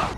Who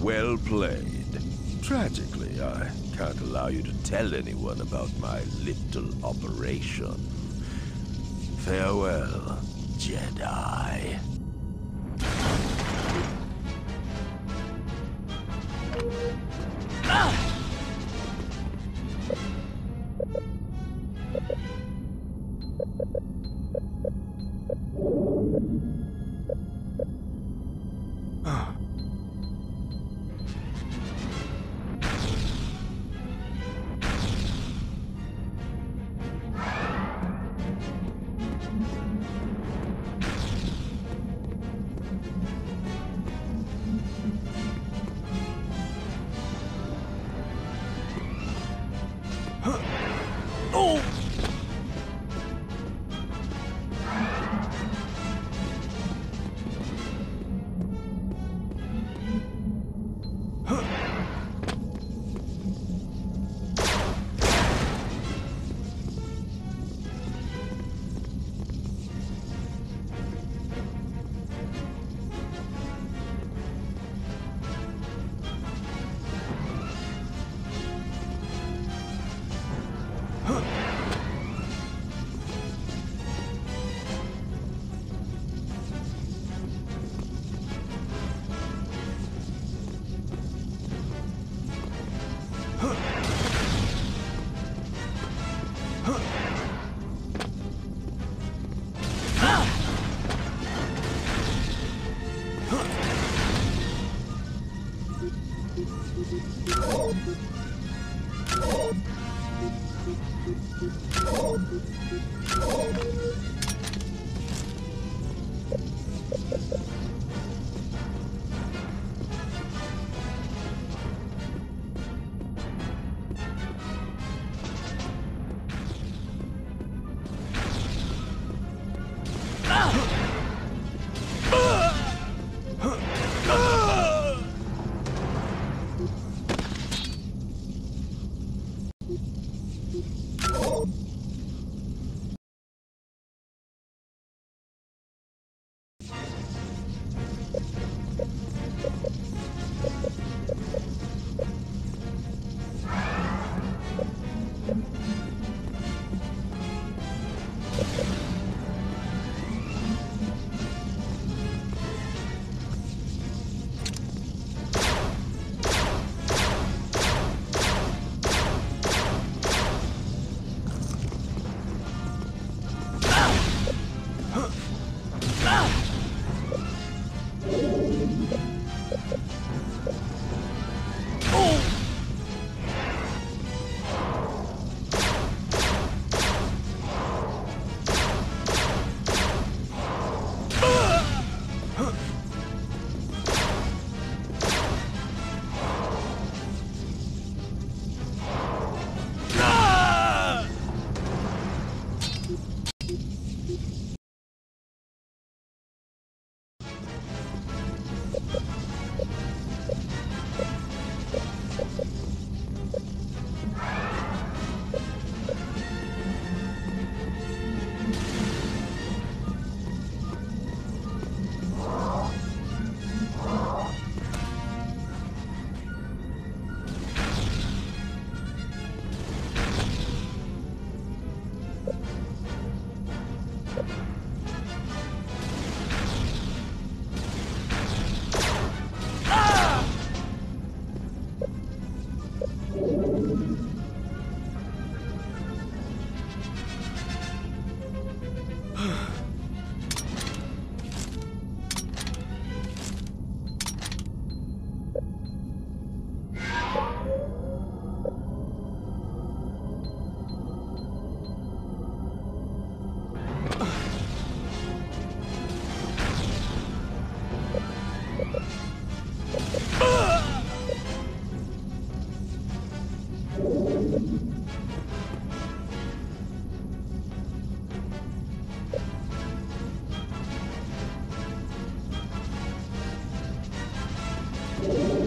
Well played. Tragically, I can't allow you to tell anyone about my little operation. Farewell, Jedi.